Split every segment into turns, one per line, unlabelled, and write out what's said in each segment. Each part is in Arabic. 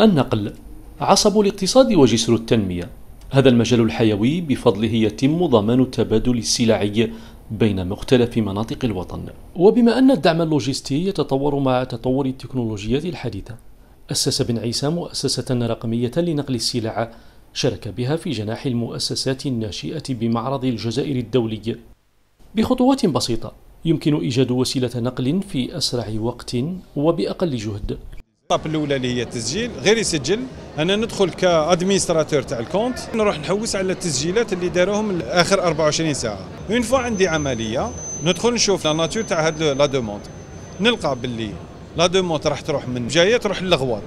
النقل. عصب الاقتصاد وجسر التنمية. هذا المجال الحيوي بفضله يتم ضمان التبادل السلعي بين مختلف مناطق الوطن. وبما أن الدعم اللوجستي يتطور مع تطور التكنولوجيات الحديثة أسس بن عيسى مؤسسة رقمية لنقل السلع شارك بها في جناح المؤسسات الناشئة بمعرض الجزائر الدولي. بخطوات بسيطة يمكن إيجاد وسيلة نقل في أسرع وقت وبأقل جهد.
الخطوة الأولى اللي هي التسجيل. غير يسجل أنا ندخل ك administrateur تاع ال compte نروح نحوس على التسجيلات اللي داروهم اخر 24 ساعة. une fois عندي عملية ندخل نشوف la nature تاع هاد la demande نلقى باللي la demande راح تروح من بجاية تروح للغواط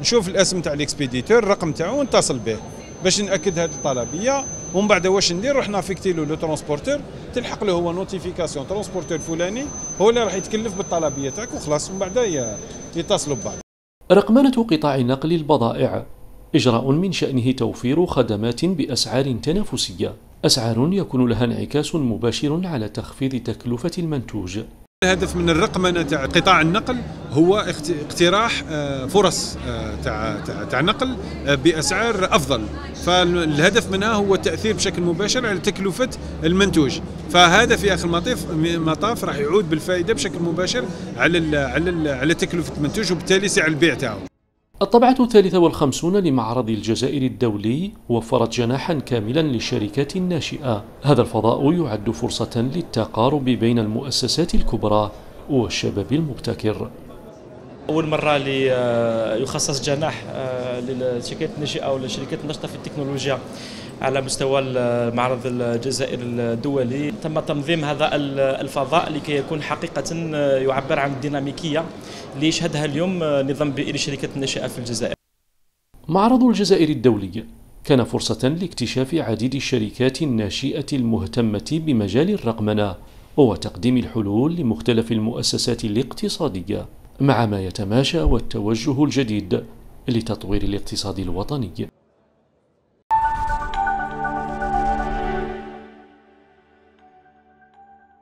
نشوف الاسم تاع ال expéditeur الرقم تاعو ونتصل به. باش نأكد هذه الطلبية. ومن بعد واش ندير؟ نروح ن affecter له le transporteur. تلحق له هو notification transporteur فلاني. هو اللي راح يتكلف بالطلبية تاعك وخلاص. ومن بعد يتصلوا ببعض.
رقمنة قطاع نقل البضائع. إجراء من شأنه توفير خدمات بأسعار تنافسية. أسعار يكون لها انعكاس مباشر على تخفيض تكلفة المنتوج.
الهدف من الرقمنه تاع قطاع النقل هو اقتراح آه، فرص آه، تاع تاع نقل آه، بأسعار أفضل. فالهدف منها هو التأثير بشكل مباشر على تكلفة المنتوج. فهذا في آخر المطاف المطاف راح يعود بالفائدة بشكل مباشر على على على تكلفة المنتوج وبالتالي سعر البيع تاعه
الطبعة الثالثة والخمسون لمعرض الجزائر الدولي وفرت جناحا كاملا للشركات الناشئة هذا الفضاء يعد فرصة للتقارب بين المؤسسات الكبرى والشباب المبتكر.
أول مرة اللي آه، يخصص جناح آه، للشركات الناشئة والشركات الناشطة في التكنولوجيا على مستوى معرض الجزائر الدولي. تم تنظيم هذا الفضاء لكي يكون حقيقة يعبر عن الديناميكية اللي يشهدها اليوم نظام بيئي للشركات الناشئة في الجزائر.
معرض الجزائر الدولي كان فرصة لاكتشاف عديد الشركات الناشئة المهتمة بمجال الرقمنة وتقديم الحلول لمختلف المؤسسات الاقتصادية. مع ما يتماشى والتوجه الجديد لتطوير الاقتصاد الوطني.